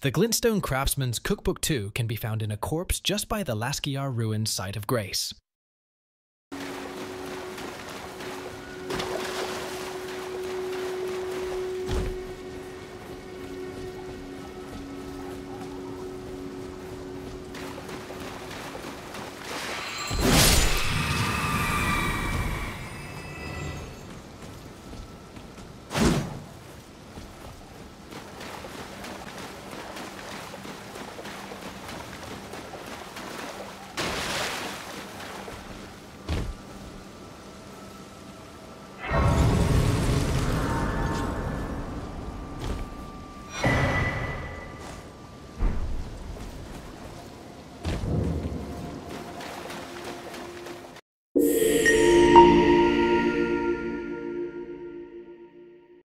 The Glintstone Craftsman's Cookbook 2 can be found in a corpse just by the Laskiar Ruins site of Grace.